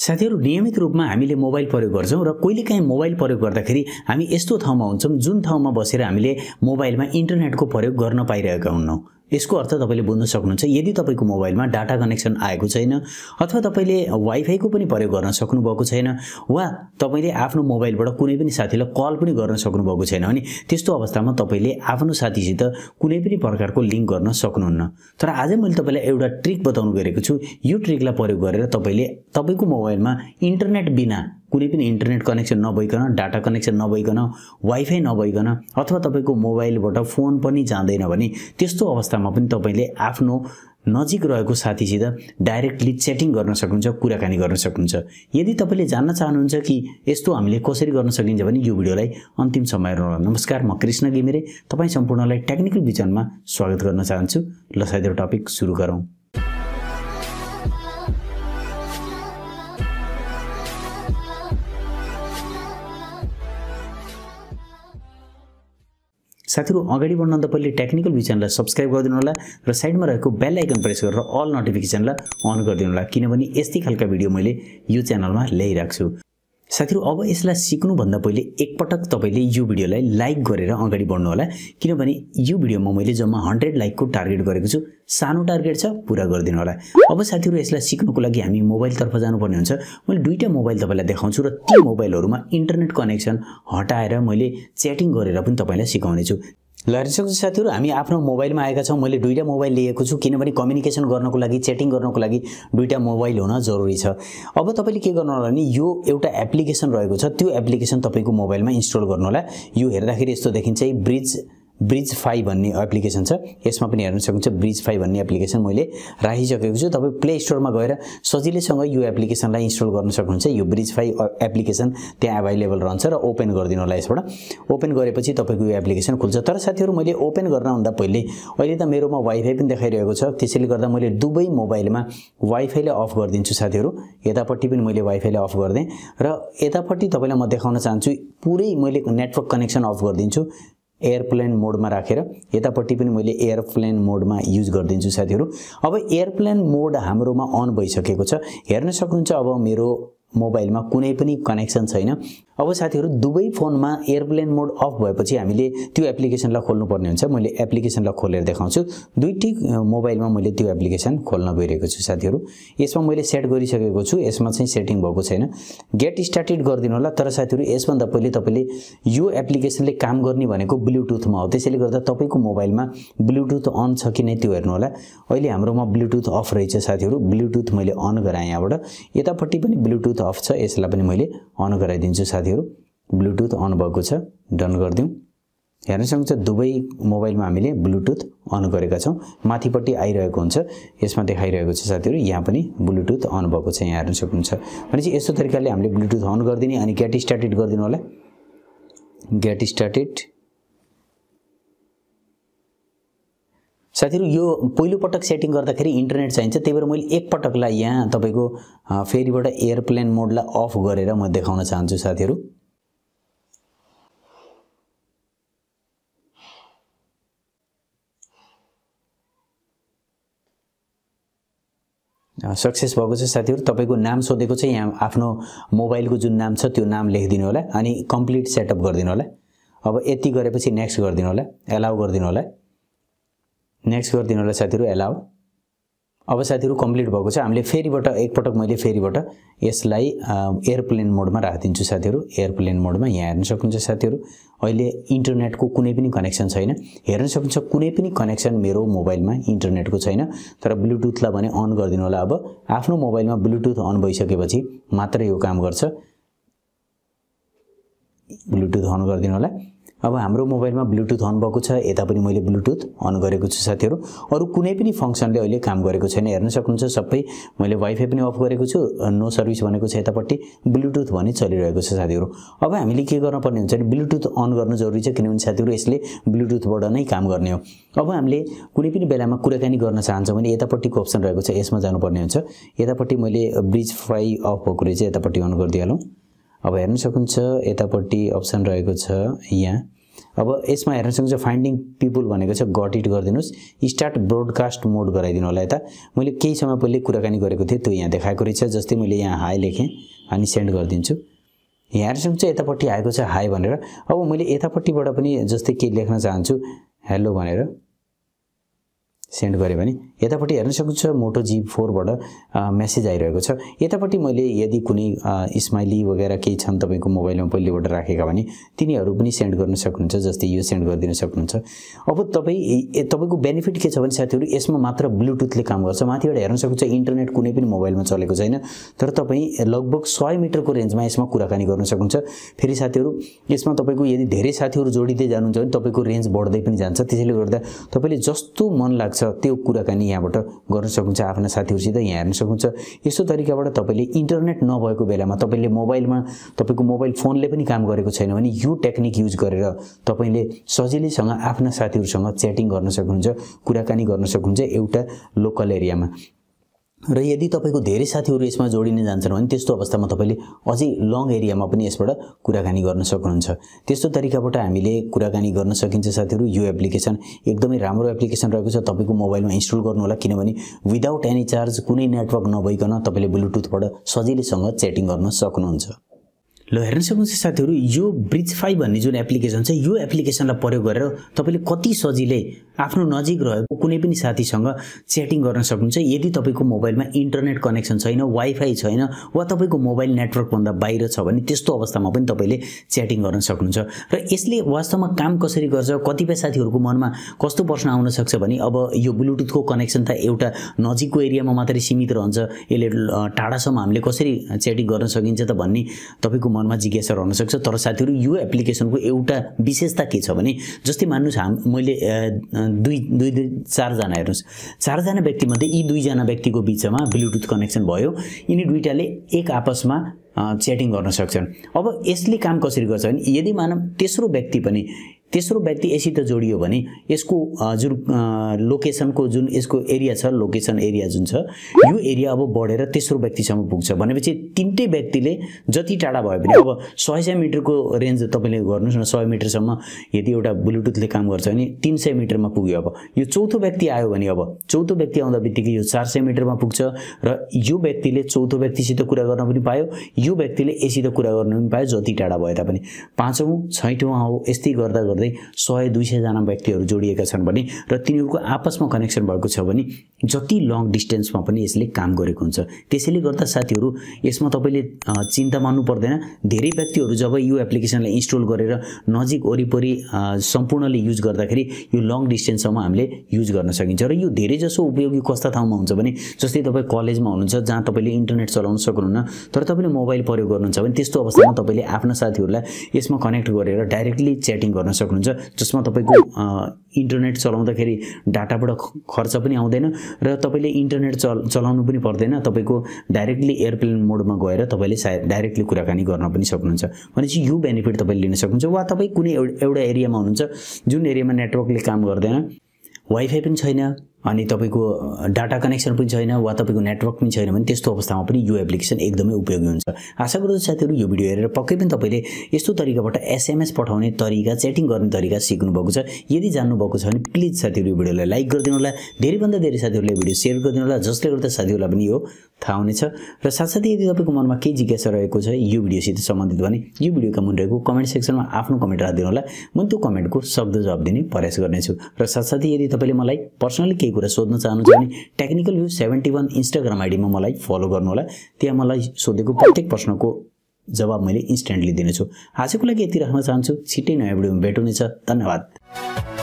साथीहरू नियमित रूपमा हामीले मोबाइल प्रयोग गर्छौँ र कहिलेकाहीँ मोबाइल प्रयोग गर्दाखेरि हामी यस्तो ठाउँमा हुन्छौँ जुन ठाउँमा बसेर हामीले मोबाइलमा इन्टरनेटको प्रयोग गर्न पाइरहेका हुन्नौँ। यसको अर्थ तपाईँले बुझ्न सक्नुहुन्छ यदि तपाईँको मोबाइलमा डाटा कनेक्सन आएको छैन अथवा तपाईँले वाइफाईको पनि प्रयोग गर्न सक्नुभएको छैन वा तपाईँले आफ्नो मोबाइलबाट कुनै पनि साथीलाई कल पनि गर्न सक्नुभएको छैन भने त्यस्तो अवस्थामा तपाईँले आफ्नो साथीसित कुनै पनि प्रकारको लिङ्क गर्न सक्नुहुन्न। तर आज मैले तपाईँलाई एउटा ट्रिक बताउनु गएको छु। यो ट्रिकलाई प्रयोग गरेर तपाईँले तपाईँको मोबाइलमा इन्टरनेट बिना कुनै पनि इन्टरनेट कनेक्सन नभइकन डाटा कनेक्सन नभइकन वाइफाई नभइकन अथवा तपाईँको मोबाइलबाट फोन पनि जाँदैन भने त्यस्तो अवस्थामा पनि तपाईँले आफ्नो नजिक रहेको साथीसित डाइरेक्टली च्याटिङ गर्न सक्नुहुन्छ कुराकानी गर्न सक्नुहुन्छ। यदि तपाईँले जान्न चाहनुहुन्छ कि यस्तो हामीले कसरी गर्न सकिन्छ भने यो भिडियोलाई अन्तिम समय नमस्कार म कृष्ण घिमिरे तपाईँ सम्पूर्णलाई टेक्निकल विजनमा स्वागत गर्न चाहन्छु। ल सायद टपिक सुरु गरौँ। साथीहरू अगाडि बढ्न त पहिले टेक्निकल भिजनलाई सब्सक्राइब गरिदिनु होला र साइडमा रहेको बेल आइकन प्रेस गरेर अल नोटिफिकेसनलाई अन गरिदिनु होला। किनभने यस्तै खालका भिडियो मैले यो च्यानलमा ल्याइरहेको छु साथीहरू अब यसलाई सिक्नुभन्दा पहिले एकपटक तपाईँले यो भिडियोलाई लाइक गरेर अगाडि बढ्नु होला किनभने यो भिडियोमा मैले जम्मा हन्ड्रेड लाइकको टार्गेट गरेको छु। सानो टार्गेट छ पुरा गरिदिनु होला। अब साथीहरू यसलाई सिक्नुको लागि हामी मोबाइलतर्फ जानुपर्ने हुन्छ। मैले दुईवटा मोबाइल तपाईँलाई देखाउँछु र ती मोबाइलहरूमा इन्टरनेट कनेक्सन हटाएर मैले च्याटिङ गरेर पनि तपाईँलाई सिकाउने ल हेरिसक्छु साथीहरू हामी आफ्नो मोबाइलमा आएका छौँ। मैले दुईवटा मोबाइल लिएको छु किनभने कम्युनिकेसन गर्नको लागि च्याटिङ गर्नको लागि दुईवटा मोबाइल हुन जरुरी छ। अब तपाईँले के गर्नु होला भने यो एउटा एप्लिकेसन रहेको छ। त्यो एप्लिकेसन तपाईँको मोबाइलमा इन्स्टल गर्नु होला। यो हेर्दाखेरि यस्तो देखिन्छ ब्रिज ब्रिज फाइभ भन्ने एप्लिकेसन छ। यसमा पनि हेर्न सक्नुहुन्छ ब्रिज फाइभ भन्ने एप्लिकेसन मैले राखिसकेको छु। तपाईँ प्ले स्टोरमा गएर सजिलैसँग यो एप्लिकेसनलाई इन्स्टल गर्न सक्नुहुन्छ। यो ब्रिज फाइभ एप्लिकेसन त्यहाँ एभाइलेबल रहन्छ र ओपन गरिदिनु होला यसबाट। ओपन गरेपछि तपाईँको यो एप्लिकेसन खुल्छ। तर साथीहरू मैले ओपन गर्नभन्दा पहिले अहिले त मेरोमा वाइफाई पनि देखाइरहेको छ। त्यसैले गर्दा मैले दुवै मोबाइलमा वाइफाईले अफ गरिदिन्छु साथीहरू। यतापट्टि पनि मैले वाइफाईले अफ गरिदिएँ। र यतापट्टि तपाईँलाई म देखाउन चाहन्छु पुरै मैले नेटवर्क कनेक्सन अफ गरिदिन्छु। एयरप्लेन मोडमा राखेर यतापट्टि पनि मैले एयरप्लेन मोडमा युज गरिदिन्छु साथीहरू। अब एयरप्लेन मोड हाम्रोमा अन भइसकेको छ। हेर्न सक्नुहुन्छ अब मेरो मोबाइलमा कुनै पनि कनेक्सन छैन। अब साथीहरू दुवै फोनमा एयरप्लेन मोड अफ भएपछि हामीले त्यो एप्लिकेसनलाई खोल्नुपर्ने हुन्छ। मैले एप्लिकेसनलाई खोलेर देखाउँछु। दुइटै मोबाइलमा मैले त्यो एप्लिकेसन खोल्न गइरहेको छु साथीहरू। यसमा मैले सेट गरिसकेको छु। यसमा चाहिँ सेटिङ भएको छैन। गेट स्टार्टेड गरिदिनु होला। तर साथीहरू यसभन्दा पहिले तपाईँले यो एप्लिकेसनले काम गर्ने भनेको ब्लुटुथमा हो। त्यसैले गर्दा तपाईँको मोबाइलमा ब्लुटुथ अन छ कि नै त्यो हेर्नु होला। अहिले हाम्रोमा ब्लुटुथ अफ रहेछ साथीहरू। ब्लुटुथ मैले अन गराएँ यहाँबाट। यतापट्टि पनि ब्लुटुथ अफ छ यसलाई पनि मैले अन गराइदिन्छु साथीहरू। ब्लुटुथ अन भएको छ डन गरिदिउँ। हेर्न सक्नुहुन्छ दुवै मोबाइलमा हामीले ब्लुटुथ अन गरेका छौँ। माथिपट्टि आइरहेको हुन्छ यसमा देखाइरहेको छ साथीहरू यहाँ पनि ब्लुटुथ अन भएको छ यहाँ हेर्न सक्नुहुन्छ। भनेपछि यस्तो तरिकाले हामीले ब्लुटुथ अन गरिदिने अनि गेट स्टार्टेड गरिदिनु होला। गेट स्टार्टेड साथीहरू यो पहिलोपटक सेटिङ गर्दाखेरि इन्टरनेट चाहिन्छ त्यही भएर मैले एकपटकलाई यहाँ तपाईँको फेरिबाट एयरप्लेन मोडलाई अफ गरेर म देखाउन चाहन्छु साथीहरू। सक्सेस भएको छ साथीहरू तपाईँको नाम सोधेको चाहिँ यहाँ आफ्नो मोबाइलको जुन नाम छ त्यो नाम लेखिदिनु होला अनि कम्प्लिट सेटअप गरिदिनु होला। अब यति गरेपछि नेक्स्ट गरिदिनु होला एलाउ गरिदिनु होला। नेक्स्ट गरिदिनु होला साथीहरू एलाउ अब साथीहरू कम्प्लिट भएको छ. हामीले फेरिबाट एकपटक मैले फेरिबाट यसलाई एयरप्लेन मोडमा राखिदिन्छु साथीहरू। एयरप्लेन मोडमा यहाँ हेर्न सक्नुहुन्छ साथीहरू। अहिले इन्टरनेटको कुनै पनि कनेक्सन छैन। हेर्न सक्नुहुन्छ कुनै पनि कनेक्सन मेरो मोबाइलमा इन्टरनेटको छैन। तर ब्लुटुथलाई भने अन गरिदिनु होला अब। आफ्नो मोबाइलमा ब्लुटुथ अन भइसकेपछि मात्रै यो काम गर्छ। ब्लुटुथ अन गरिदिनु होला। अब हाम्रो मोबाइलमा ब्लुटुथ अन भएको छ यता पनि मैले ब्लुटुथ अन गरेको छु साथीहरू। अरू कुनै पनि फङ्सनले अहिले काम गरेको छैन हेर्न सक्नुहुन्छ सबै मैले वाइफाई पनि अफ गरेको छु नो सर्भिस भनेको छ यतापट्टि ब्लुटुथ भने चलिरहेको छ साथीहरू। अब हामीले के गर्नुपर्ने हुन्छ भने ब्लुटुथ अन गर्नु जरुरी छ किनभने साथीहरू यसले ब्लुटुथबाट नै काम गर्ने हो। अब हामीले कुनै पनि बेलामा कुराकानी गर्न चाहन्छौँ भने यतापट्टिको अप्सन रहेको छ यसमा जानुपर्ने हुन्छ। यतापट्टि मैले ब्रिज फ्राई अफ भएको रहेछ यतापट्टि अन गरिदिइहालौँ। अब हेर्न सक्नुहुन्छ यतापट्टि अप्सन रहेको छ यहाँ। अब यसमा हेर्न सक्नुहुन्छ फाइन्डिङ पिपुल भनेको छ गट इट गरिदिनुहोस्। स्टार्ट ब्रोडकास्ट मोड गराइदिनु होला यता। मैले केही समय पहिले कुराकानी गरेको थिएँ त्यो यहाँ देखाएको रहेछ जस्तै मैले यहाँ हाई लेखेँ अनि सेन्ड गरिदिन्छु। यहाँ हेर्न सक्नुहुन्छ यतापट्टि आएको छ हाई भनेर। अब मैले यतापट्टिबाट पनि जस्तै के लेख्न चाहन्छु हेलो भनेर। सेन्ड गरेँ भने। यतापट्टि हेर्न सक्नुहुन्छ मोटो जी फोरबाट मेसेज आइरहेको छ। यतापट्टि मैले यदि कुनै स्माइली वगेरा केही छन् तपाईँको मोबाइलमा पहिलेबाट राखेका भने तिनीहरू पनि सेन्ड गर्न सक्नुहुन्छ जस्तै यो सेन्ड गरिदिन सक्नुहुन्छ। अब तपाईँ तपाईँको बेनिफिट के छ भने साथीहरू यसमा मात्र ब्लुटुथले काम गर्छ। माथिबाट हेर्न सक्नुहुन्छ इन्टरनेट कुनै पनि मोबाइलमा चलेको छैन। तर तपाईँ लगभग सय मिटरको रेन्जमा यसमा कुराकानी गर्न सक्नुहुन्छ। फेरि साथीहरू यसमा तपाईँको यदि धेरै साथीहरू जोडिँदै जानुहुन्छ भने तपाईँको रेन्ज बढ्दै पनि जान्छ। त्यसैले गर्दा तपाईँले जस्तो मन लाग्छ त्यो कुराकानी यहाँबाट गर्न सक्नुहुन्छ आफ्ना साथीहरूसित यहाँ हेर्न सक्नुहुन्छ यस्तो तरिकाबाट तपाईँले इन्टरनेट नभएको बेलामा तपाईँले मोबाइलमा तपाईँको मोबाइल फोनले पनि काम गरेको छैन भने यो टेक्निक युज गरेर तपाईँले सजिलैसँग आफ्ना साथीहरूसँग च्याटिङ गर्न सक्नुहुन्छ कुराकानी गर्न सक्नुहुन्छ एउटा लोकल एरियामा। र यदि तपाईँको धेरै साथीहरू यसमा जोडिन जान्छन् भने त्यस्तो अवस्थामा तपाईँले अझै लङ एरियामा पनि यसबाट कुराकानी गर्न सक्नुहुन्छ। त्यस्तो तरिकाबाट हामीले कुराकानी गर्न सकिन्छ साथीहरू। यो एप्लिकेसन एकदमै राम्रो एप्लिकेसन रहेको छ। तपाईँको मोबाइलमा इन्स्टल गर्नु होला किनभने विदाउट एनी चार्ज कुनै नेटवर्क नभइकन तपाईँले ब्लुटुथबाट सजिलैसँग च्याटिङ गर्न सक्नुहुन्छ। ल हेर्न सक्नुहुन्छ साथीहरू यो ब्रिज फाइभ भन्ने जुन एप्लिकेसन छ यो एप्लिकेसनलाई प्रयोग गरेर तपाईँले कति सजिलै आफ्नो नजिक रहेको कुनै पनि साथीसँग च्याटिङ गर्न सक्नुहुन्छ। यदि तपाईँको मोबाइलमा इन्टरनेट कनेक्सन छैन वाइफाई छैन वा तपाईँको मोबाइल नेटवर्कभन्दा बाहिर छ भने त्यस्तो अवस्थामा पनि तपाईँले च्याटिङ गर्न सक्नुहुन्छ। र यसले वास्तवमा काम कसरी गर्छ कतिपय साथीहरूको मनमा कस्तो प्रश्न आउन सक्छ भने अब यो ब्लुटुथको कनेक्सन त एउटा नजिकको एरियामा मात्रै सीमित रहन्छ। यसले टाढासम्म हामीले कसरी च्याटिङ गर्न सकिन्छ त भन्ने तपाईँको मनमा जिज्ञासा रहन सक्छ। तर साथीहरू यो एप्लिकेसनको एउटा विशेषता के छ भने जस्तै मान्नुहोस् हाम मैले दुई दुई दुई चारजना हेर्नुहोस्। चारजना व्यक्तिमध्ये यी दुईजना व्यक्तिको बिचमा ब्लुटुथ कनेक्सन भयो। यिनी दुइटाले एक आपसमा च्याटिङ गर्न सक्छन्। अब यसले काम कसरी गर्छ भने यदि मानव तेस्रो व्यक्ति पनि तेस्रो व्यक्ति यसित जोडियो भने यसको जुन लोकेसनको जुन यसको एरिया छ लोकेसन एरिया जुन छ यो एरिया अब बढेर तेस्रो व्यक्तिसम्म पुग्छ। भनेपछि तिनटै व्यक्तिले जति टाढा भयो भने अब सय सय मिटरको रेन्ज तपाईँले गर्नुहोस् न सय मिटरसम्म यदि एउटा ब्लुटुथले काम गर्छ भने तिन सय मिटरमा पुग्यो अब। यो चौथो व्यक्ति आयो भने अब चौथो व्यक्ति आउँदा बित्तिकै यो चार सय मिटरमा पुग्छ र यो व्यक्तिले चौथो व्यक्तिसित कुरा गर्न पनि पायो यो व्यक्तिले यसित कुरा गर्न पनि पायो जति टाढा भए तापनि। पाँचौँ छैठौँ हो यस्तै गर्दा गर्दा गर्दै सय दुई सयजना व्यक्तिहरू जोडिएका छन् भने र तिनीहरूको आपसमा कनेक्सन भएको छ भने जति लङ डिस्टेन्समा पनि यसले काम गरेको हुन्छ। त्यसैले गर्दा साथीहरू यसमा तपाईँले चिन्ता मान्नु पर्दैन। धेरै व्यक्तिहरू जब यो एप्लिकेसनलाई इन्स्टल गरेर नजिक वरिपरि सम्पूर्णले युज गर्दाखेरि यो लङ डिस्टेन्ससम्म हामीले युज गर्न सकिन्छ र यो धेरै जसो उपयोगी कस्ता ठाउँमा हुन्छ भने जस्तै तपाईँ कलेजमा हुनुहुन्छ जहाँ तपाईँले इन्टरनेट चलाउन सक्नुहुन्न तर तपाईँले मोबाइल प्रयोग गर्नुहुन्छ भने त्यस्तो अवस्थामा तपाईँले आफ्ना साथीहरूलाई यसमा कनेक्ट गरेर डाइरेक्टली च्याटिङ गर्न सक्नुहुन्छ। सक्नुहुन्छ जसमा तपाईँको इन्टरनेट चलाउँदाखेरि डाटाबाट खर्च पनि आउँदैन र तपाईँले इन्टरनेट चल चलाउनु पनि पर्दैन। तपाईँको डाइरेक्टली एयरप्लेन मोडमा गएर तपाईँले सायद डाइरेक्टली कुराकानी गर्न पनि सक्नुहुन्छ। भनेपछि यो बेनिफिट तपाईँले लिन सक्नुहुन्छ वा तपाईँ कुनै एउटा एरियामा हुनुहुन्छ जुन एरियामा नेटवर्कले काम गर्दैन वाइफाई पनि छैन। अनि तपाईँको डाटा कनेक्सन पनि छैन वा तपाईँको नेटवर्क पनि छैन भने त्यस्तो अवस्थामा पनि यो एप्लिकेसन एकदमै उपयोगी हुन्छ। आशा गर्दछु साथीहरू यो भिडियो हेरेर पक्कै पनि तपाईँले यस्तो तरिकाबाट एसएमएस पठाउने तरिका च्याटिङ गर्ने तरिका सिक्नुभएको छ। यदि जान्नुभएको छ भने प्लिज साथीहरू यो भिडियोलाई लाइक गरिदिनु होला। धेरैभन्दा धेरै साथीहरूले भिडियो सेयर गरिदिनु होला जसले गर्दा साथीहरूलाई पनि यो थाहा हुनेछ। र साथसाथै यदि तपाईँको मनमा केही जिज्ञासा रहेको छ यो भिडियोसित सम्बन्धित भने यो भिडियोका मुनि रहेको कमेन्ट सेक्सनमा आफ्नो कमेन्ट राखिदिनु होला। म त्यो कमेन्टको शब्द जवाब दिने प्रयास गर्नेछु। र साथसाथै यदि तपाईँले मलाई पर्सनली केही कुरा सोध्न चाहनुहुन्छ भने technical view seventy one Instagram आइडीमा मलाई फलो गर्नुहोला त्यहाँ मलाई सोधेको प्रत्येक प्रश्नको जवाब मैले इन्स्ट्यान्टली दिनेछु। आजको लागि यति राख्न चाहन्छु। छिट्टै नयाँ भिडियोमा भेट हुनेछ धन्यवाद।